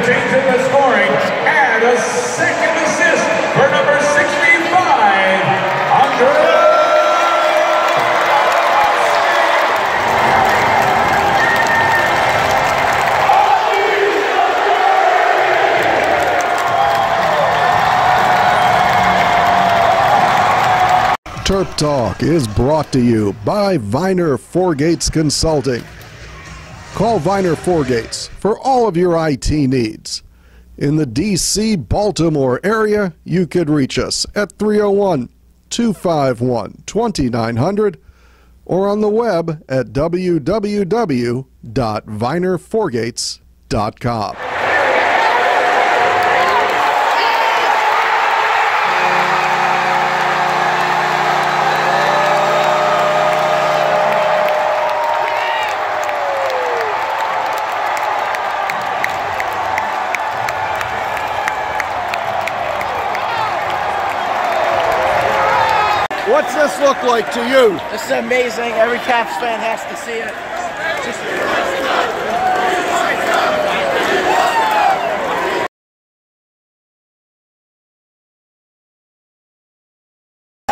a the scoring and a second assist for number 65, Andre. Terp Talk is brought to you by Viner Four Gates Consulting. Call Viner Forgates for all of your IT needs. In the DC Baltimore area, you could reach us at 301 251 2900 or on the web at www.vinerforgates.com. What's this look like to you? This is amazing. Every Caps fan has to see it. Just